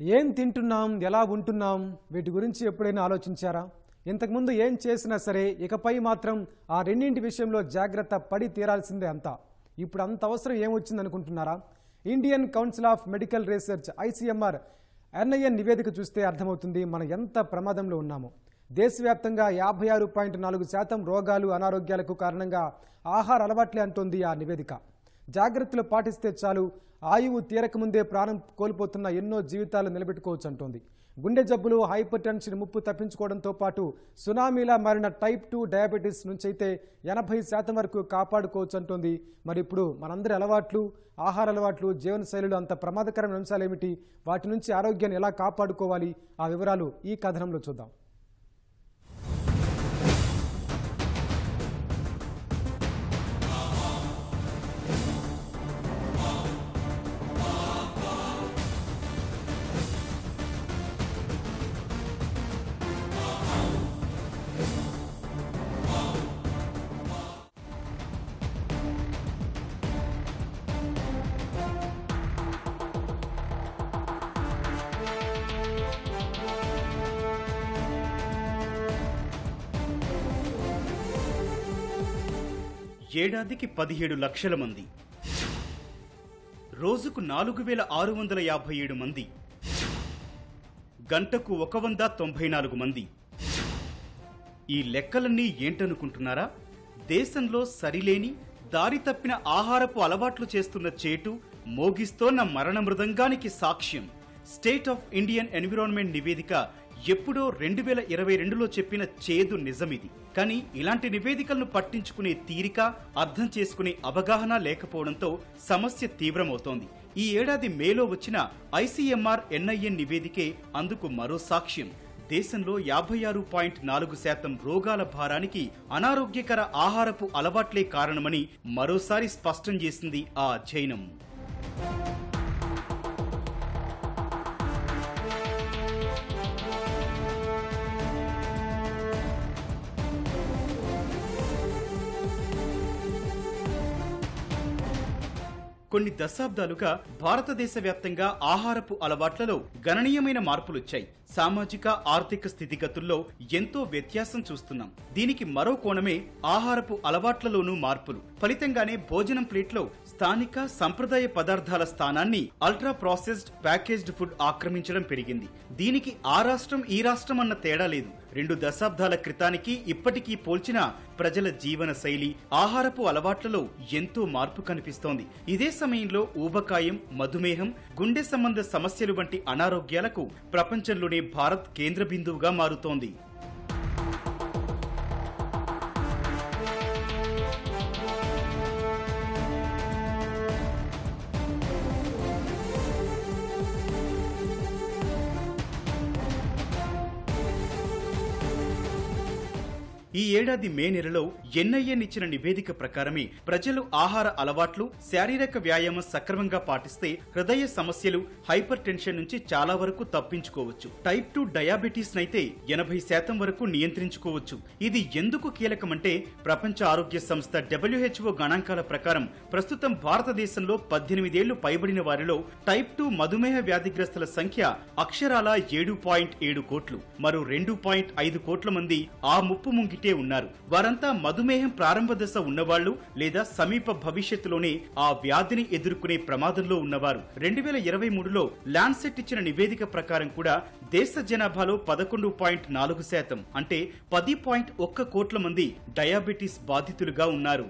ఏం తింటున్నాం? ఎలా ఉంటున్నాం? వీటి గురించి ఎప్పుడైనా ఆలోచించారా? ఇంతకుముందు ఏం చేసినా సరే ఇకపై మాత్రం ఆ రెండింటి విషయంలో జాగ్రత్త పడి తీరాల్సిందే అంతా. ఇప్పుడు అంత అవసరం ఏమొచ్చింది అనుకుంటున్నారా? Indian council of medical research ICMR NIN నివేదిక చూస్తే అర్థమవుతుంది మనం ఎంత ప్రమాదంలో ఉన్నామో. దేశవ్యాప్తంగా యాభై ఆరు పాయింట్ నాలుగు శాతం రోగాలు అనారోగ్యాలకు కారణంగా ఆహార అలవాట్లే అంటోంది ఆ నివేదిక. జాగ్రత్తలు పాటిస్తే చాలు. ఆయువు తీరకముందే ప్రాణం కోల్పోతున్న ఎన్నో జీవితాలు నిలబెట్టుకోవచ్చు అంటోంది. గుండె జబ్బులు హైపర్ టెన్షన్ ముప్పు తప్పించుకోవడంతో పాటు సునామీలా మారిన టైప్ టూ డయాబెటీస్ నుంచైతే ఎనభై శాతం వరకు కాపాడుకోవచ్చు అంటోంది. మరి ఇప్పుడు మనందరి అలవాట్లు ఆహార అలవాట్లు జీవనశైలులు అంత ప్రమాదకరమైన అంశాలు ఏమిటి వాటి నుంచి ఆరోగ్యాన్ని ఎలా కాపాడుకోవాలి? ఆ వివరాలు ఈ కథనంలో చూద్దాం. ఏడాదికి పదిహేడు లక్షల మంది. రోజుకు నాలుగు వేల ఆరు వందల యాభై ఏడు మంది. గంటకు ఒక వంద తొంభై నాలుగు మంది. ఈ లెక్కలన్నీ ఏంటనుకుంటున్నారా? దేశంలో సరిలేని దారి తప్పిన ఆహారపు అలవాట్లు చేస్తున్న చేటు మోగిస్తోన్న మరణ మృదంగానికి సాక్ష్యం. స్టేట్ ఆఫ్ ఇండియన్ ఎన్విరాన్మెంట్ నివేదిక ఎప్పుడో రెండు వేల ఇరవై రెండులో చెప్పిన చేదు నిజమిది. కానీ ఇలాంటి నివేదికలను పట్టించుకునే తీరిక అర్థం చేసుకునే అవగాహన లేకపోవడంతో సమస్య తీవ్రమవుతోంది. ఈ ఏడాది మేలో వచ్చిన ఐసీఎంఆర్ ఎన్ఐఎన్ నివేదికే అందుకు మరో సాక్ష్యం. దేశంలో యాభై ఆరు పాయింట్ నాలుగు శాతం రోగాల భారానికి అనారోగ్యకర ఆహారపు అలవాట్లే కారణమని మరోసారి స్పష్టం చేసింది ఆ అధ్యయనం కొన్ని దశాబ్దాలుగా భారతదేశ వ్యాప్తంగా ఆహారపు అలవాట్లలో గణనీయమైన మార్పులొచ్చాయి. సామాజిక ఆర్థిక స్థితిగతుల్లో ఎంతో వ్యత్యాసం చూస్తున్నాం. దీనికి మరో కోణమే ఆహారపు అలవాట్లలోనూ మార్పులు. ఫలితంగానే భోజనం ప్లేట్లో స్థానిక సంప్రదాయ పదార్థాల స్థానాన్ని అల్ట్రా ప్రాసెస్డ్ ప్యాకేజ్డ్ ఫుడ్ ఆక్రమించడం పెరిగింది. దీనికి ఆ రాష్ట్రం ఈ రాష్ట్రం అన్న తేడా లేదు. రెండు దశాబ్దాల క్రితానికి ఇప్పటికీ పోల్చిన ప్రజల జీవన శైలి ఆహారపు అలవాట్లలో ఎంతో మార్పు కనిపిస్తోంది. ఇదే సమయంలో ఊబకాయం మధుమేహం గుండె సంబంధ సమస్యలు వంటి అనారోగ్యాలకు ప్రపంచంలోనే భారత్ కేంద్ర బిందువుగా మారుతోంది. ఈ ఏడాది మే నెలలో ఎన్ఐఎన్ ఇచ్చిన నివేదిక ప్రకారమే ప్రజలు ఆహార అలవాట్లు శారీరక వ్యాయామం సక్రమంగా పాటిస్తే హృదయ సమస్యలు హైపర్ టెన్షన్ నుంచి చాలా వరకు తప్పించుకోవచ్చు. టైప్ టూ డయాబెటీస్ నైతే ఎనభై శాతం వరకు నియంత్రించుకోవచ్చు. ఇది ఎందుకు కీలకమంటే ప్రపంచ ఆరోగ్య సంస్థ డబ్ల్యూహెచ్ఓ గణాంకాల ప్రకారం ప్రస్తుతం భారతదేశంలో పద్దెనిమిదేళ్ళు పైబడిన వారిలో టైప్ టూ మధుమేహ వ్యాధిగ్రస్తుల సంఖ్య అక్షరాల ఏడు పాయింట్ ఏడు కోట్లు మరో రెండు పాయింట్ ఐదు కోట్ల మంది ఆ ముప్పు ముంగిటే ఉన్నారు. వారంతా మధుమేహం ప్రారంభ దశ ఉన్నవాళ్ళు లేదా సమీప భవిష్యత్తులోనే ఆ వ్యాధిని ఎదుర్కొనే ప్రమాదంలో ఉన్నవారు. రెండు వేల ఇరవై మూడులో ల్యాండ్సెట్ ఇచ్చిన నివేదిక ప్రకారం కూడా దేశ జనాభాలో పదకొండు పాయింట్ నాలుగు శాతం అంటే పది పాయింట్ ఒక్క కోట్ల మంది డయాబెటీస్ బాధితులుగా ఉన్నారు.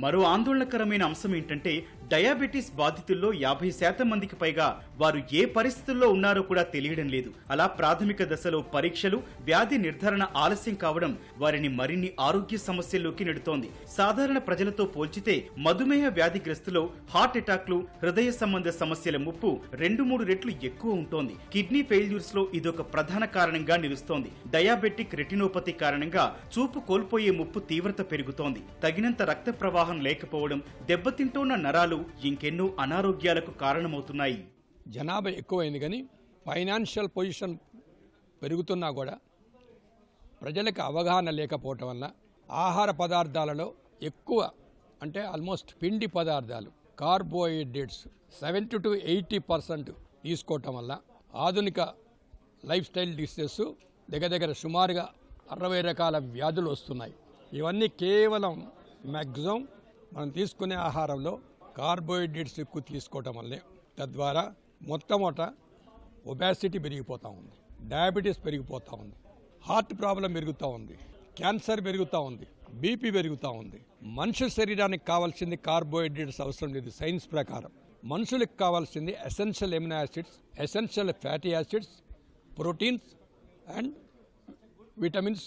మరో ఆందోళనకరమైన అంశం ఏంటంటే డయాబెటీస్ బాధితుల్లో యాభై శాతం మందికి పైగా వారు ఏ పరిస్థితుల్లో ఉన్నారో కూడా తెలియడం లేదు. అలా ప్రాథమిక దశలో పరీక్షలు వ్యాధి నిర్ధారణ ఆలస్యం కావడం వారిని మరిన్ని ఆరోగ్య సమస్యల్లోకి నెడుతోంది. సాధారణ ప్రజలతో పోల్చితే మధుమేహ వ్యాధిగ్రస్తులో హార్ట్ అటాక్లు హృదయ సంబంధ సమస్యల ముప్పు రెండు మూడు రెట్లు ఎక్కువ ఉంటోంది. కిడ్నీ ఫెయిల్యూర్స్లో ఇదొక ప్రధాన కారణంగా నిలుస్తోంది. డయాబెటిక్ రెటినోపతి కారణంగా చూపు కోల్పోయే ముప్పు తీవ్రత పెరుగుతోంది. తగినంత రక్త ప్రవాహం లేకపోవడం దెబ్బతింటోన్న నరాలు ఇంకెన్నో అనారోగ్యాలకు కారణమవుతున్నాయి. జనాభా ఎక్కువైంది కానీ ఫైనాన్షియల్ పొజిషన్ పెరుగుతున్నా కూడా ప్రజలకు అవగాహన లేకపోవటం వల్ల ఆహార పదార్థాలలో ఎక్కువ అంటే ఆల్మోస్ట్ పిండి పదార్థాలు carbohydrates seventy to eighty percent తీసుకోవటం వల్ల ఆధునిక లైఫ్ స్టైల్ డిసీజెస్ దగ్గర దగ్గర సుమారుగా అరవై రకాల వ్యాధులు వస్తున్నాయి. ఇవన్నీ కేవలం మ్యాక్సిమం మనం తీసుకునే ఆహారంలో కార్బోహైడ్రేట్స్ ఎక్కువ తీసుకోవటం వల్లే తద్వారా మొట్టమొదట ఒబాసిటీ పెరిగిపోతూ ఉంది. డయాబెటీస్ పెరిగిపోతూ ఉంది. హార్ట్ ప్రాబ్లం పెరుగుతూ ఉంది. క్యాన్సర్ పెరుగుతూ ఉంది. బీపీ పెరుగుతూ ఉంది. మనుషుల శరీరానికి కావాల్సింది కార్బోహైడ్రేట్స్ అవసరం లేదు. సైన్స్ ప్రకారం మనుషులకు కావాల్సింది essential amino acids essential fatty acids proteins and vitamins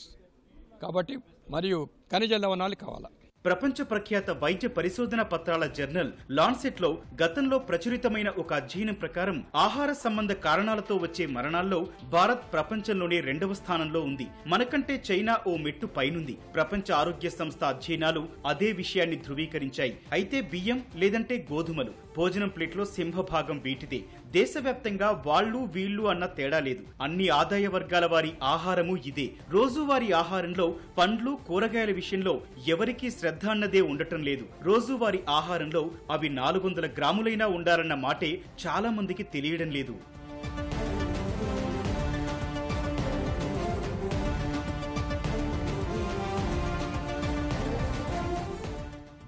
కాబట్టి మరియు ఖనిజ లవణాలు కావాలి? ప్రపంచ ప్రఖ్యాత వైద్య పరిశోధన పత్రాల జర్నల్ లాన్సెట్లో గతంలో ప్రచురితమైన ఒక అధ్యయనం ప్రకారం ఆహార సంబంధ కారణాలతో వచ్చే మరణాల్లో భారత్ ప్రపంచంలోనే రెండవ స్థానంలో ఉంది. మనకంటే చైనా ఓ మెట్టు పైనుంది. ప్రపంచ ఆరోగ్య సంస్థ అధ్యయనాలు అదే విషయాన్ని ధృవీకరించాయి. అయితే బియ్యం లేదంటే గోధుమలు. భోజనం ప్లేట్లో సింహభాగం వీటిదే. దేశవ్యాప్తంగా వాళ్ళు వీళ్ళు అన్న తేడా లేదు. అన్ని ఆదాయ వర్గాల వారి ఆహారము ఇదే. రోజువారీ ఆహారంలో పండ్లు కూరగాయల విషయంలో ఎవరికీ శ్రద్ధ అన్నదే ఉండటం లేదు. రోజువారీ ఆహారంలో అవి నాలుగు వందల గ్రాములైనా ఉండాలన్న మాటే చాలా మందికి తెలియడం లేదు.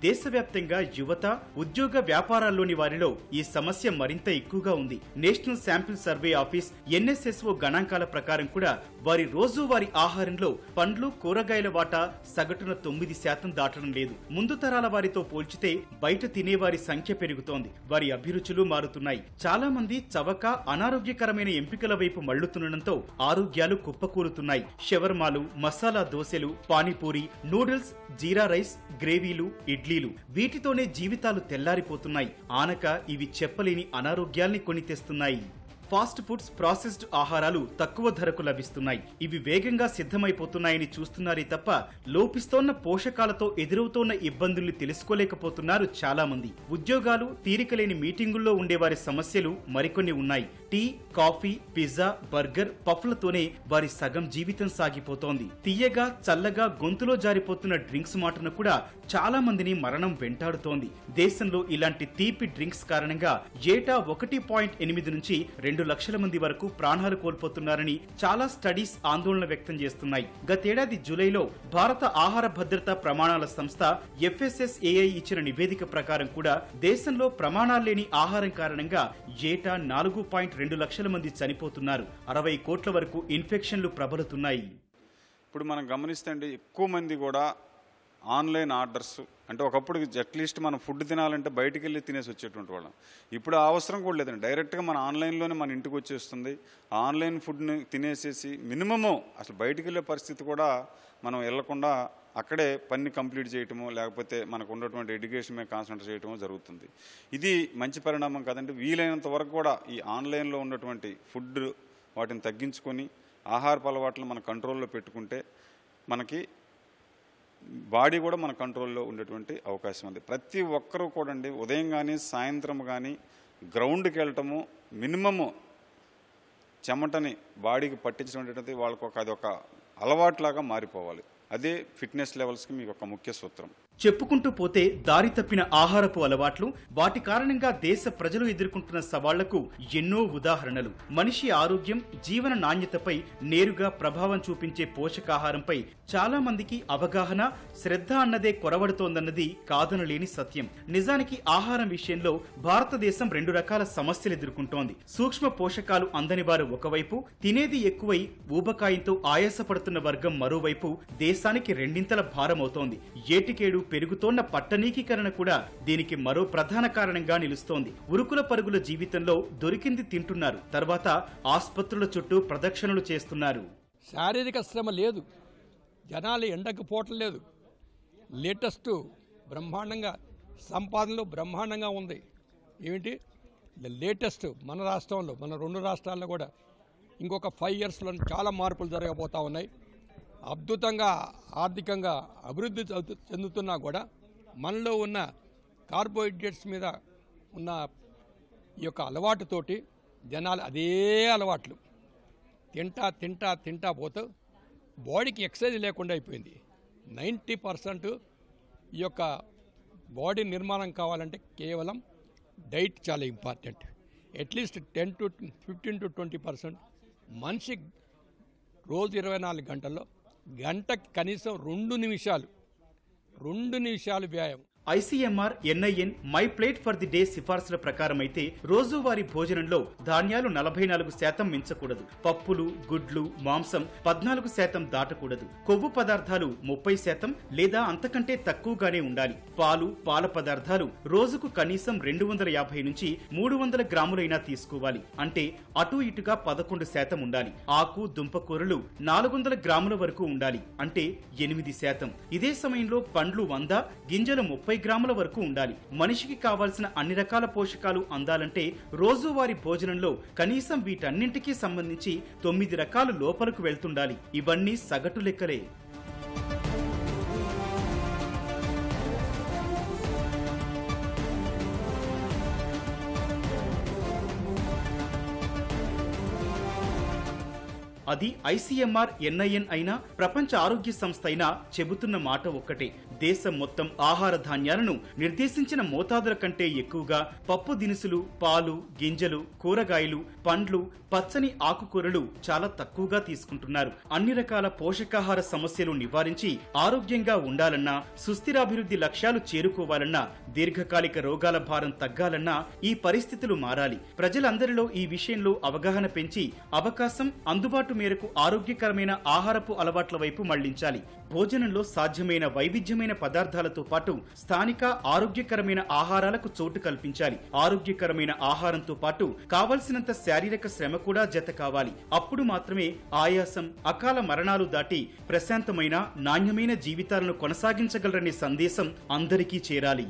దేశవ్యాప్తంగా యువత ఉద్యోగ వ్యాపారాల్లోని వారిలో ఈ సమస్య మరింత ఎక్కువగా ఉంది. National sample survey office NSSO గణాంకాల ప్రకారం కూడా వారి రోజువారీ ఆహారంలో పండ్లు కూరగాయల వాటా సగటున తొమ్మిది శాతం దాటడం లేదు. ముందు తరాల వారితో పోల్చితే బయట తినేవారి సంఖ్య పెరుగుతోంది. వారి అభిరుచులు మారుతున్నాయి. చాలా మంది చవక అనారోగ్యకరమైన ఎంపికల వైపు మళ్ళుతుండటంతో ఆరోగ్యాలు కుప్పకూరుతున్నాయి. షవర్మాలు మసాలా దోశలు పానీపూరి నూడిల్స్ జీరా రైస్ గ్రేవీలు ఇడ్లీ ఇడ్లీలు వీటితోనే జీవితాలు తెల్లారిపోతున్నాయి. ఆనక ఇవి చెప్పలేని అనారోగ్యాల్ని కొని తెస్తున్నాయి. ఫాస్ట్ ఫుడ్స్ ప్రాసెస్డ్ ఆహారాలు తక్కువ ధరకు లభిస్తున్నాయి. ఇవి వేగంగా సిద్ధమైపోతున్నాయని చూస్తున్నారే తప్ప లోపిస్తోన్న పోషకాలతో ఎదురవుతోన్న ఇబ్బందుల్ని తెలుసుకోలేకపోతున్నారు చాలా మంది ఉద్యోగాలు తీరికలేని మీటింగుల్లో ఉండేవారి సమస్యలు మరికొన్ని ఉన్నాయి. టీ కాఫీ పిజ్జా బర్గర్ పఫ్లతోనే వారి సగం జీవితం సాగిపోతోంది. తీయగా చల్లగా గొంతులో జారిపోతున్న డ్రింక్స్ మాటను కూడా చాలా మందిని మరణం వెంటాడుతోంది. దేశంలో ఇలాంటి తీపి డ్రింక్స్ కారణంగా ఏటా ఒకటి పాయింట్ ఎనిమిది నుంచి రెండు లక్షల మంది వరకు ప్రాణాలు కోల్పోతున్నారని చాలా స్టడీస్ ఆందోళన వ్యక్తం చేస్తున్నాయి. గతేడాది జూలైలో భారత ఆహార భద్రతా ప్రమాణాల సంస్థ ఎఫ్ఎస్ఎస్ఏఐ ఇచ్చిన నివేదిక ప్రకారం కూడా దేశంలో ప్రమాణాలు లేని ఆహారం కారణంగా ఏటా నాలుగు పాయింట్ రెండు లక్షల మంది చనిపోతున్నారు. అరవై కోట్ల వరకు ఇన్ఫెక్షన్లు ప్రబలుతున్నాయి. ఇప్పుడు మనం గమనిస్తే ఎక్కువ మంది కూడా ఆన్లైన్ ఆర్డర్స్ అంటే ఒకప్పుడు అట్లీస్ట్ మనం ఫుడ్ తినాలంటే బయటికి వెళ్ళి తినేసి వచ్చేటువంటి వాళ్ళం. ఇప్పుడు ఆ అవసరం కూడా లేదండి. డైరెక్ట్గా మన ఆన్లైన్లోనే మన ఇంటికి వచ్చేస్తుంది. ఆ ఆన్లైన్ ఫుడ్ని తినేసేసి మినిమము అసలు బయటికి వెళ్ళే పరిస్థితి కూడా మనం వెళ్ళకుండా అక్కడే పని కంప్లీట్ చేయటము లేకపోతే మనకు ఉన్నటువంటి ఎడ్యుకేషన్ మీద కాన్సన్ట్రేట్ చేయటము జరుగుతుంది. ఇది మంచి పరిణామం కాదండి. వీలైనంత వరకు కూడా ఈ ఆన్లైన్లో ఉన్నటువంటి ఫుడ్ వాటిని తగ్గించుకొని ఆహారపు అలవాట్లు మన కంట్రోల్లో పెట్టుకుంటే మనకి బాడీ కూడా మన కంట్రోల్లో ఉండేటువంటి అవకాశం ఉంది. ప్రతి ఒక్కరూ కూడా అండి ఉదయం కానీ సాయంత్రం కానీ గ్రౌండ్కి వెళ్ళటము మినిమము చెమటని బాడీకి పట్టించడం వాళ్ళకు ఒక అది ఒక అలవాట్లాగా మారిపోవాలి. అదే ఫిట్నెస్ లెవెల్స్కి మీకు ఒక ముఖ్య సూత్రం. చెప్పుకుంటూ పోతే దారి తప్పిన ఆహారపు అలవాట్లు వాటి కారణంగా దేశ ప్రజలు ఎదుర్కొంటున్న సవాళ్ళకు ఎన్నో ఉదాహరణలు. మనిషి ఆరోగ్యం జీవన నాణ్యతపై నేరుగా ప్రభావం చూపించే పోషకాహారంపై చాలా మందికి అవగాహన శ్రద్ధ అన్నదే కొరవడుతోందన్నది కాదనలేని సత్యం. నిజానికి ఆహారం విషయంలో భారతదేశం రెండు రకాల సమస్యలు ఎదుర్కొంటోంది. సూక్ష్మ పోషకాలు అందని వారు ఒకవైపు తినేది ఎక్కువై ఊబకాయంతో ఆయాసపడుతున్న వర్గం మరోవైపు దేశానికి రెండింతల భారమవుతోంది. ఏటికేడు పెరుగుతోన్న పట్టణీకీకరణ కూడా దీనికి మరో ప్రధాన కారణంగా నిలుస్తోంది. ఉరుకుల పరుగుల జీవితంలో దొరికింది తింటున్నారు. తర్వాత ఆసుపత్రుల చుట్టూ ప్రదక్షిణలు చేస్తున్నారు. శారీరక శ్రమ లేదు. జనాలు ఎండకు పోవటం లేదు. లేటెస్ట్ బ్రహ్మాండంగా సంపాదనలో బ్రహ్మాండంగా ఉంది. ఏమిటి? లేటెస్ట్ మన రాష్ట్రంలో మన రెండు రాష్ట్రాల్లో కూడా ఇంకొక ఫైవ్ ఇయర్స్లో చాలా మార్పులు జరగబోతా ఉన్నాయి. అద్భుతంగా ఆర్థికంగా అభివృద్ధి చెందుతున్నా కూడా మనలో ఉన్న కార్బోహైడ్రేట్స్ మీద ఉన్న ఈ యొక్క అలవాటుతోటి జనాలు అదే అలవాట్లు. తింటా తింటా తింటా పోతూ బాడీకి ఎక్సర్సైజ్ లేకుండా అయిపోయింది. నైంటీ పర్సెంట్ ఈ యొక్క బాడీ నిర్మాణం కావాలంటే కేవలం డైట్ చాలా important. At least ten to fifteen to twenty percent మనిషి రోజు ఇరవై నాలుగు గంటల్లో గంటకి కనీసం రెండు నిమిషాలు రెండు నిమిషాలు వ్యాయామం. ICMR NIN my plate for the day సిఫార్సుల ప్రకారం అయితే రోజువారీ భోజనంలో ధాన్యాలు నలభై నాలుగు శాతం మించకూడదు. పప్పులు గుడ్లు మాంసం పద్నాలుగు శాతం దాటకూడదు. కొవ్వు పదార్థాలు ముప్పై శాతం లేదా అంతకంటే తక్కువగానే ఉండాలి. పాలు పాల పదార్థాలు రోజుకు కనీసం రెండు వందల యాభై నుంచి మూడు వందల గ్రాములైనా తీసుకోవాలి. అంటే అటు ఇటుగా పదకొండు శాతం ఉండాలి. ఆకు దుంపకూరలు నాలుగు వందల గ్రాముల వరకు ఉండాలి. అంటే ఎనిమిది శాతం. ఇదే సమయంలో పండ్లు వంద గింజలు ముప్పై గ్రాముల వరకు ఉండాలి. మనిషికి కావాల్సిన అన్ని రకాల పోషకాలు అందాలంటే రోజువారీ భోజనంలో కనీసం వీటన్నింటికీ సంబంధించి తొమ్మిది రకాలు లోపలకు వెళ్తుండాలి. ఇవన్నీ సగటు లెక్కలే. అది ఐసీఎంఆర్ ఎన్ఐఎన్ అయినా ప్రపంచ ఆరోగ్య సంస్థ అయినా చెబుతున్న మాట ఒక్కటే. దేశం మొత్తం ఆహార ధాన్యాలను నిర్దేశించిన మోతాదుల కంటే ఎక్కువగా పప్పు దినుసులు పాలు గింజలు కూరగాయలు పండ్లు పచ్చని ఆకుకూరలు చాలా తక్కువగా తీసుకుంటున్నారు. అన్ని రకాల పోషకాహార సమస్యలు నివారించి ఆరోగ్యంగా ఉండాలన్నా సుస్థిరాభివృద్ధి లక్ష్యాలు చేరుకోవాలన్నా దీర్ఘకాలిక రోగాల భారం తగ్గాలన్నా ఈ పరిస్థితులు మారాలి. ప్రజలందరిలో ఈ విషయంలో అవగాహన పెంచి అవకాశం అందుబాటు మేరకు ఆరోగ్యకరమైన ఆహారపు అలవాట్ల వైపు మళ్ళించాలి. భోజనంలో సాధ్యమైన వైవిధ్యమైన పదార్థాలతో పాటు స్థానిక ఆరోగ్యకరమైన ఆహారాలకు చోటు కల్పించాలి. ఆరోగ్యకరమైన ఆహారంతో పాటు కావలసినంత శారీరక శ్రమ కూడా జత కావాలి. అప్పుడు మాత్రమే ఆయాసం అకాల మరణాలు దాటి ప్రశాంతమైన నాణ్యమైన జీవితాలను కొనసాగించగలరనే సందేశం అందరికీ చేరాలి.